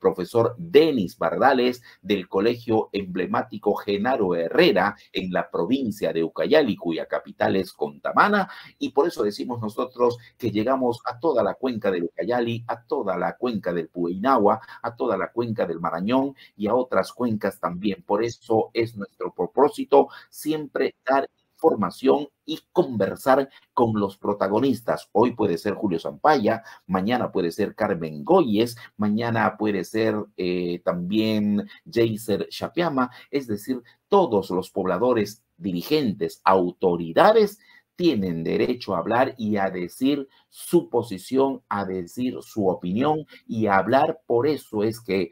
profesor Denis Bardales del Colegio Emblemático Genaro Herrera en la provincia de Ucayali, cuya capital es Contamana, y por eso decimos nosotros que llegamos a toda la cuenca del Ucayali, a toda la cuenca del Puinagua, a toda la cuenca del Marañón y a otras cuencas también. Por eso es nuestro propósito siempre dar información y conversar con los protagonistas. Hoy puede ser Julio Zampaya, mañana puede ser Carmen Goyes, mañana puede ser eh, también Jaycer Chapiama, es decir, todos los pobladores, dirigentes, autoridades tienen derecho a hablar y a decir su posición, a decir su opinión y a hablar. Por eso es que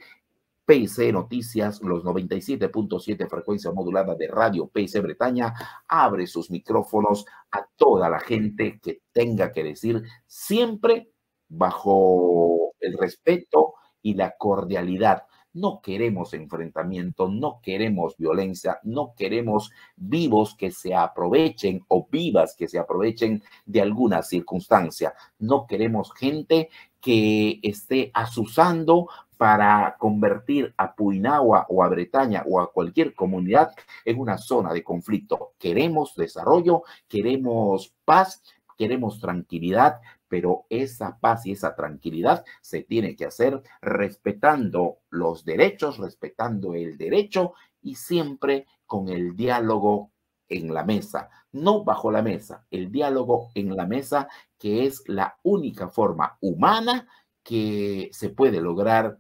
PIC Noticias, los 97.7 frecuencia modulada de Radio PIC Bretaña, abre sus micrófonos a toda la gente que tenga que decir siempre bajo el respeto y la cordialidad. No queremos enfrentamiento, no queremos violencia, no queremos vivos que se aprovechen o vivas que se aprovechen de alguna circunstancia. No queremos gente que esté asusando para convertir a Puinagua o a Bretaña o a cualquier comunidad en una zona de conflicto. Queremos desarrollo, queremos paz, queremos tranquilidad, pero esa paz y esa tranquilidad se tiene que hacer respetando los derechos, respetando el derecho y siempre con el diálogo en la mesa, no bajo la mesa, el diálogo en la mesa que es la única forma humana que se puede lograr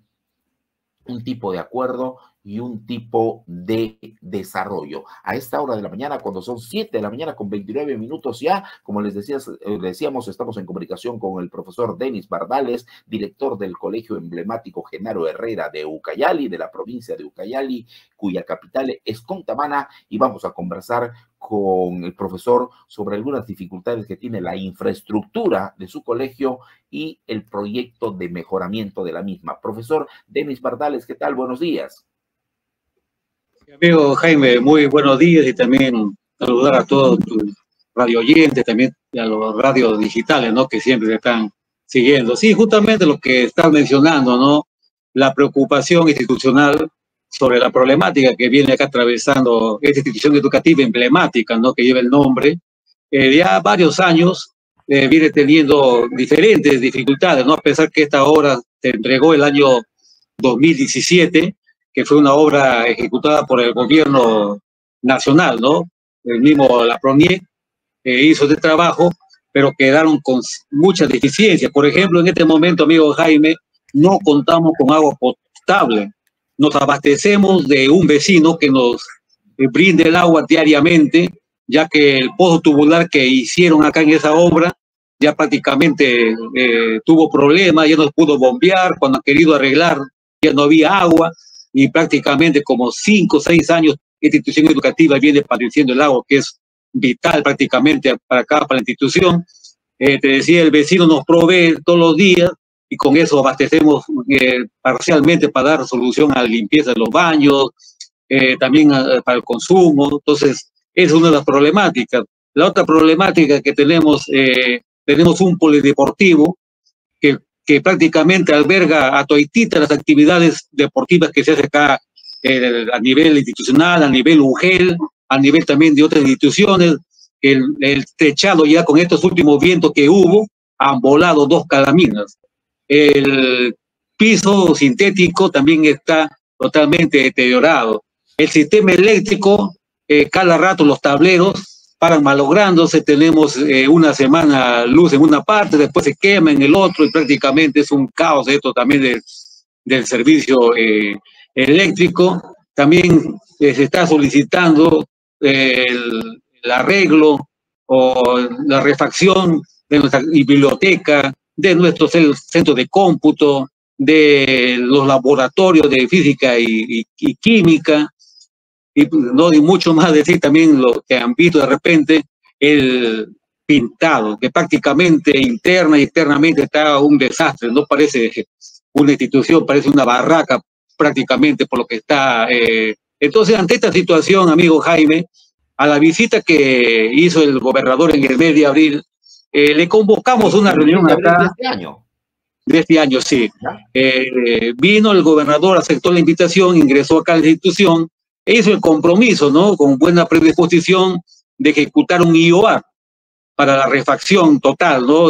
un tipo de acuerdo y un tipo de desarrollo. A esta hora de la mañana, cuando son 7 de la mañana con 29 minutos ya, como les decía, eh, decíamos, estamos en comunicación con el profesor Denis Bardales, director del Colegio Emblemático Genaro Herrera de Ucayali, de la provincia de Ucayali, cuya capital es Contamana, y vamos a conversar con el profesor sobre algunas dificultades que tiene la infraestructura de su colegio y el proyecto de mejoramiento de la misma. Profesor Denis Bardales, ¿qué tal? Buenos días. Amigo Jaime, muy buenos días y también saludar a todos tus radio oyentes, también a los radios digitales, ¿no? Que siempre se están siguiendo. Sí, justamente lo que estás mencionando, ¿no? La preocupación institucional sobre la problemática que viene acá atravesando esta institución educativa emblemática, ¿no? Que lleva el nombre. Eh, ya varios años eh, viene teniendo diferentes dificultades, ¿no? A pesar que esta obra se entregó el año 2017, que fue una obra ejecutada por el gobierno nacional, ¿no? El mismo La Pronier eh, hizo este trabajo, pero quedaron con muchas deficiencias. Por ejemplo, en este momento, amigo Jaime, no contamos con agua potable. Nos abastecemos de un vecino que nos eh, brinde el agua diariamente, ya que el pozo tubular que hicieron acá en esa obra ya prácticamente eh, tuvo problemas, ya no pudo bombear, cuando han querido arreglar ya no había agua, y prácticamente como cinco o seis años esta institución educativa viene padeciendo el agua, que es vital prácticamente para acá, para la institución. Eh, te decía, el vecino nos provee todos los días y con eso abastecemos eh, parcialmente para dar solución a la limpieza de los baños, eh, también para el consumo. Entonces, es una de las problemáticas. La otra problemática que tenemos, tenemos un polideportivo que que prácticamente alberga a toitita las actividades deportivas que se hace acá eh, a nivel institucional, a nivel UGEL, a nivel también de otras instituciones. El, el ya con estos últimos vientos que hubo, han volado dos calaminas. El piso sintético también está totalmente deteriorado. El sistema eléctrico, eh, cada rato los tableros paran malográndose, tenemos eh, una semana luz en una parte, después se quema en el otro y prácticamente es un caos esto también del servicio eh, eléctrico. También eh, se está solicitando el, arreglo o la refacción de nuestra biblioteca, de nuestro centro de cómputo, de los laboratorios de física y química, y no hay mucho más decir también lo que han visto de repente, el pintado, que prácticamente interna y externamente está un desastre, no parece una institución, parece una barraca prácticamente por lo que está. Eh. Entonces, ante esta situación, amigo Jaime, a la visita que hizo el gobernador en el mes de abril, eh, le convocamos una reunión acá. Este año. de este año, sí. Eh, vino el gobernador, aceptó la invitación, ingresó acá a la institución e hizo el compromiso, ¿no? Con buena predisposición de ejecutar un IOA para la refacción total, ¿no?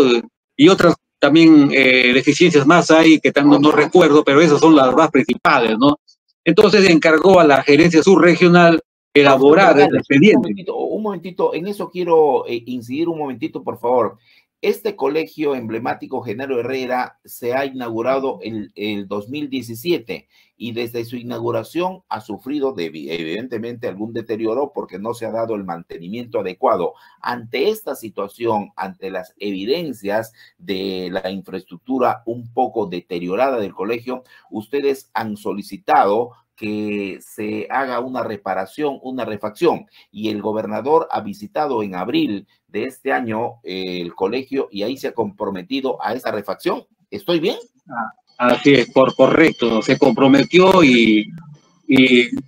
Y otras también eh, deficiencias más hay que tanto no recuerdo, pero esas son las más principales, ¿no? Entonces encargó a la gerencia subregional elaborar el expediente. Un momentito, en eso quiero eh, incidir un momentito, por favor. Este colegio emblemático Genaro Herrera se ha inaugurado en el 2017 y desde su inauguración ha sufrido evidentemente algún deterioro porque no se ha dado el mantenimiento adecuado. Ante esta situación, ante las evidencias de la infraestructura un poco deteriorada del colegio, ustedes han solicitado que se haga una reparación, una refacción. Y el gobernador ha visitado en abril de este año eh, el colegio y ahí se ha comprometido a esa refacción. ¿Estoy bien? Ah, así es, por correcto. Se comprometió y,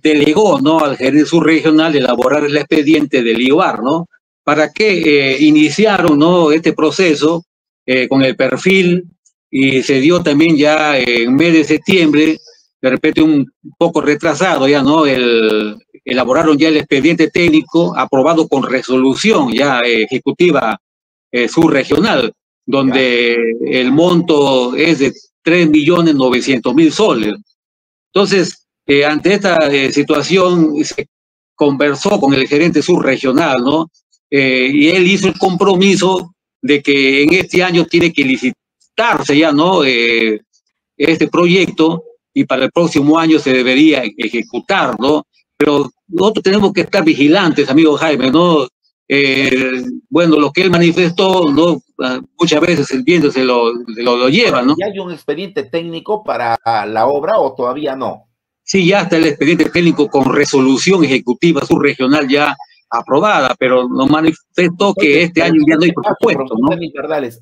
delegó ¿no? al gerente subregional elaborar el expediente del IOAR, ¿no? Para que eh, iniciaron ¿no? este proceso eh, con el perfil y se dio también ya en mes de septiembre de repente un poco retrasado ya, ¿no? El, elaboraron ya el expediente técnico aprobado con resolución ya ejecutiva eh, subregional, donde el monto es de 3.900.000 soles. Entonces, eh, ante esta eh, situación se conversó con el gerente subregional, ¿no? y él hizo el compromiso de que en este año tiene que licitarse ya, ¿no? este proyecto y para el próximo año se debería ejecutar, ¿no? Pero nosotros tenemos que estar vigilantes, amigo Jaime, ¿no? Eh, bueno, lo que él manifestó, ¿no? Ah, muchas veces el viento se lo, lo, lo lleva, ¿no? ¿Ya hay un expediente técnico para la obra o todavía no? Sí, ya está el expediente técnico con resolución ejecutiva subregional ya aprobada, pero nos manifestó que este año ya no hay presupuesto, ¿no?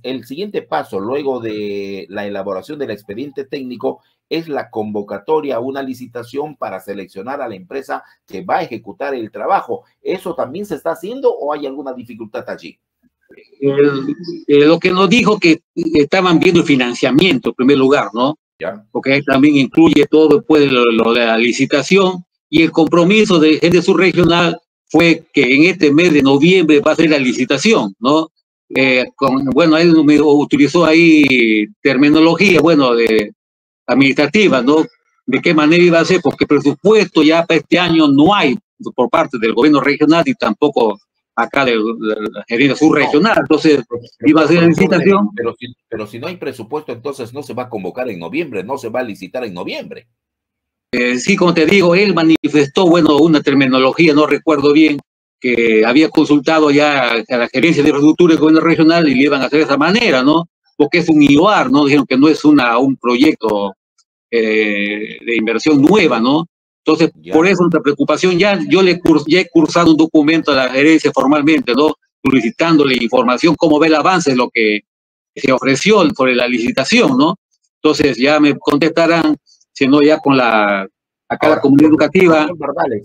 El siguiente paso, luego de la elaboración del expediente técnico, es la convocatoria a una licitación para seleccionar a la empresa que va a ejecutar el trabajo. ¿Eso también se está haciendo o hay alguna dificultad allí? lo que nos dijo que estaban viendo el financiamiento en primer lugar, ¿no? Ya. Porque también incluye todo después de lo, de la licitación y el compromiso de gente subregional fue que en este mes de noviembre va a ser la licitación, ¿no? Eh, con, bueno, él utilizó ahí terminología, bueno, de administrativa, ¿no? De qué manera iba a ser, porque presupuesto ya para este año no hay por parte del gobierno regional y tampoco acá de, la gerencia subregional. Entonces, iba a ser la licitación. Pero si, pero si no hay presupuesto, entonces no se va a convocar en noviembre, no se va a licitar en noviembre. Eh, sí, como te digo, él manifestó, bueno, una terminología, no recuerdo bien, que había consultado ya a la gerencia de infraestructura del gobierno regional y le iban a hacer de esa manera, ¿no? Porque es un IOAR, ¿no? Dijeron que no es una, un proyecto eh, de inversión nueva, ¿no? Entonces, por eso nuestra preocupación, ya yo le ya he cursado un documento a la gerencia formalmente, ¿no? Solicitándole información, cómo ve el avance de lo que se ofreció sobre la licitación, ¿no? Entonces, ya me contestarán sino ya con la, acá la comunidad educativa.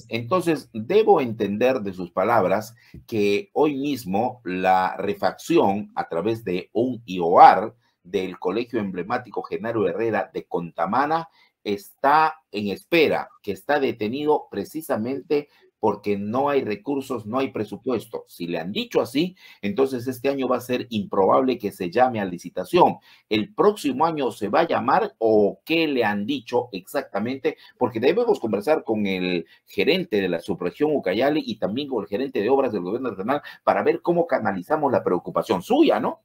Entonces, debo entender de sus palabras que hoy mismo la refacción a través de un IOAR del Colegio Emblemático Genaro Herrera de Contamana está en espera, que está detenido precisamente porque no hay recursos, no hay presupuesto. Si le han dicho así, entonces este año va a ser improbable que se llame a licitación. ¿El próximo año se va a llamar o qué le han dicho exactamente? Porque debemos conversar con el gerente de la subregión Ucayali y también con el gerente de obras del gobierno regional para ver cómo canalizamos la preocupación suya, ¿no?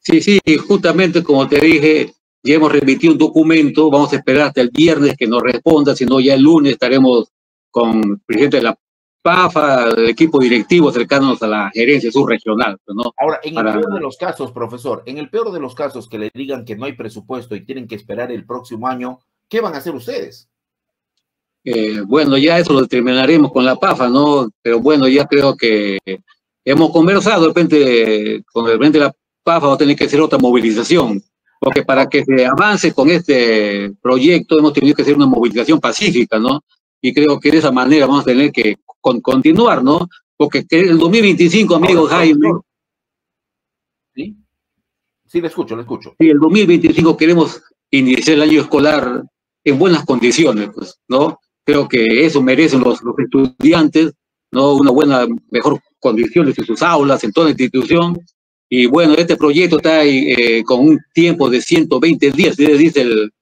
Sí, sí, justamente como te dije, ya hemos remitido un documento, vamos a esperar hasta el viernes que nos responda, si no ya el lunes estaremos con el presidente de la PAFA, el equipo directivo cercanos a la gerencia subregional. Pues, ¿no? Ahora, en el peor de los casos, profesor, en el peor de los casos que le digan que no hay presupuesto y tienen que esperar el próximo año, ¿qué van a hacer ustedes? Eh, bueno, ya eso lo determinaremos con la PAFA, ¿no? Pero bueno, ya creo que hemos conversado de repente con el presidente de la PAFA va a tener que hacer otra movilización, porque para que se avance con este proyecto hemos tenido que hacer una movilización pacífica, ¿no? Y creo que de esa manera vamos a tener que continuar, ¿no? Porque el 2025, amigo Jaime. ¿Sí? Sí, le escucho, le escucho. Sí, el 2025 queremos iniciar el año escolar en buenas condiciones, pues, ¿no? Creo que eso merecen los, los estudiantes, ¿no? Una buena, mejor condiciones en sus aulas, en toda institución. Y bueno, este proyecto está eh, con un tiempo de 120 días, dice el,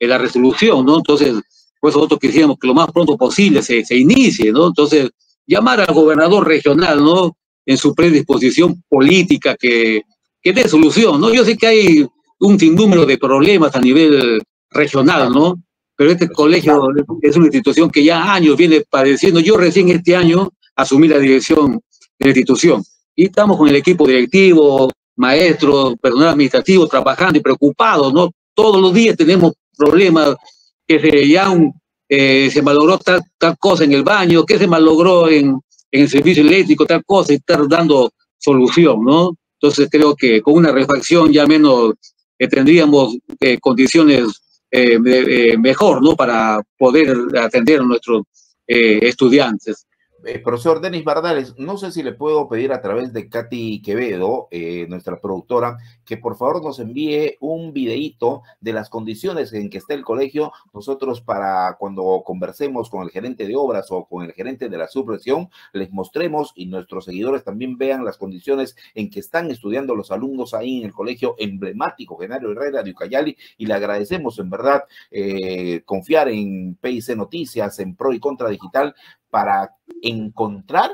la resolución, ¿no? Entonces, pues nosotros quisiéramos que lo más pronto posible se, se inicie, ¿no? Entonces, llamar al gobernador regional, ¿no? En su predisposición política que, que dé solución, ¿no? Yo sé que hay un sinnúmero de problemas a nivel regional, ¿no? Pero este colegio es una institución que ya años viene padeciendo. Yo recién este año asumí la dirección de la institución y estamos con el equipo directivo, maestros, personal administrativo trabajando y preocupados, ¿no? Todos los días tenemos problemas que se ya eh, se malogró tal, tal cosa en el baño, que se malogró en, en el servicio eléctrico, tal cosa, y estar dando solución, ¿no? Entonces creo que con una refacción ya menos eh, tendríamos eh, condiciones eh, eh, mejor, ¿no? Para poder atender a nuestros estudiantes. Eh, profesor Denis Bardales, no sé si le puedo pedir a través de Katy Quevedo, eh, nuestra productora, que por favor nos envíe un videíto de las condiciones en que está el colegio. Nosotros para cuando conversemos con el gerente de obras o con el gerente de la subregión, les mostremos y nuestros seguidores también vean las condiciones en que están estudiando los alumnos ahí en el colegio emblemático Genaro Herrera de Ucayali y le agradecemos en verdad eh, confiar en PIC Noticias, en Pro y Contra Digital para encontrar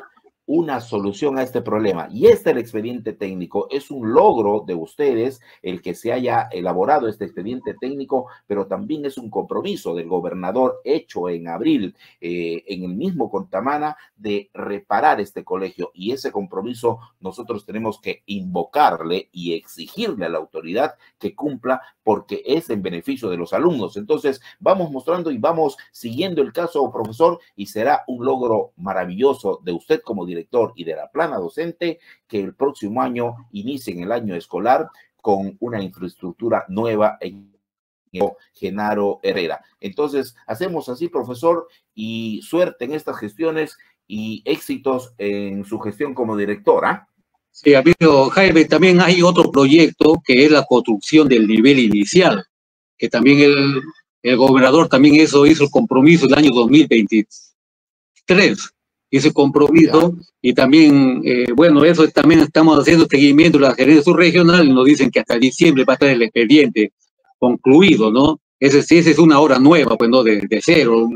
una solución a este problema. Y este el expediente técnico es un logro de ustedes el que se haya elaborado este expediente técnico, pero también es un compromiso del gobernador hecho en abril eh, en el mismo Contamana de reparar este colegio. Y ese compromiso nosotros tenemos que invocarle y exigirle a la autoridad que cumpla porque es en beneficio de los alumnos. Entonces, vamos mostrando y vamos siguiendo el caso, profesor, y será un logro maravilloso de usted como director director y de la plana docente que el próximo año inicien el año escolar con una infraestructura nueva en Genaro Herrera. Entonces, hacemos así, profesor, y suerte en estas gestiones y éxitos en su gestión como directora. Sí, amigo Jaime, también hay otro proyecto que es la construcción del nivel inicial, que también el, el gobernador también eso hizo el compromiso el año 2023 ese compromiso y también, eh, bueno, eso también estamos haciendo seguimiento de la gerencia subregional y nos dicen que hasta diciembre va a estar el expediente concluido, ¿no? Ese, esa es una hora nueva, pues, ¿no? De, de cero,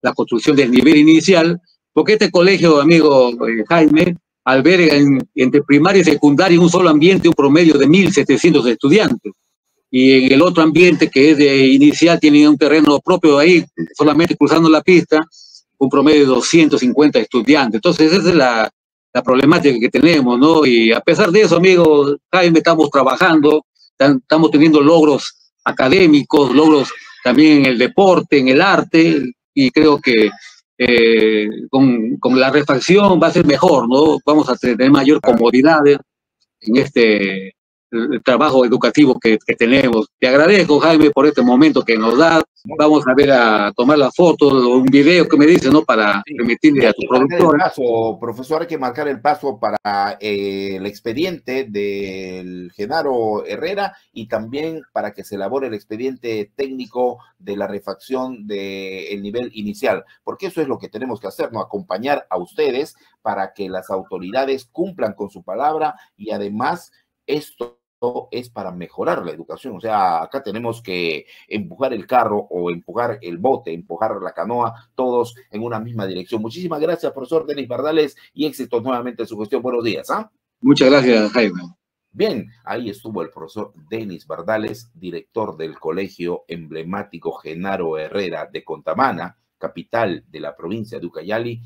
la construcción del nivel inicial, porque este colegio, amigo eh, Jaime, alberga en, entre primaria y secundaria un solo ambiente, un promedio de 1.700 estudiantes. Y en el otro ambiente, que es de inicial, tiene un terreno propio ahí, solamente cruzando la pista, un promedio de 250 estudiantes. Entonces, esa es la, la problemática que tenemos, ¿no? Y a pesar de eso, amigo Jaime, estamos trabajando, estamos teniendo logros académicos, logros también en el deporte, en el arte, y creo que eh, con, con, la refacción va a ser mejor, ¿no? Vamos a tener mayor comodidad en este el trabajo educativo que, que, tenemos. Te agradezco, Jaime, por este momento que nos da. Vamos a ver a tomar la foto o un video que me dice, ¿no? Para sí. remitirle a tu productor. Paso, profesor, hay que marcar el paso para eh, el expediente del Genaro Herrera y también para que se elabore el expediente técnico de la refacción del nivel inicial, porque eso es lo que tenemos que hacer, ¿no? Acompañar a ustedes para que las autoridades cumplan con su palabra y además esto es para mejorar la educación. O sea, acá tenemos que empujar el carro o empujar el bote, empujar la canoa, todos en una misma dirección. Muchísimas gracias, profesor Denis Bardales, y éxitos nuevamente en su gestión. Buenos días. ¿ah? Muchas gracias, Jaime. Bien, ahí estuvo el profesor Denis Bardales, director del colegio emblemático Genaro Herrera de Contamana, capital de la provincia de Ucayali,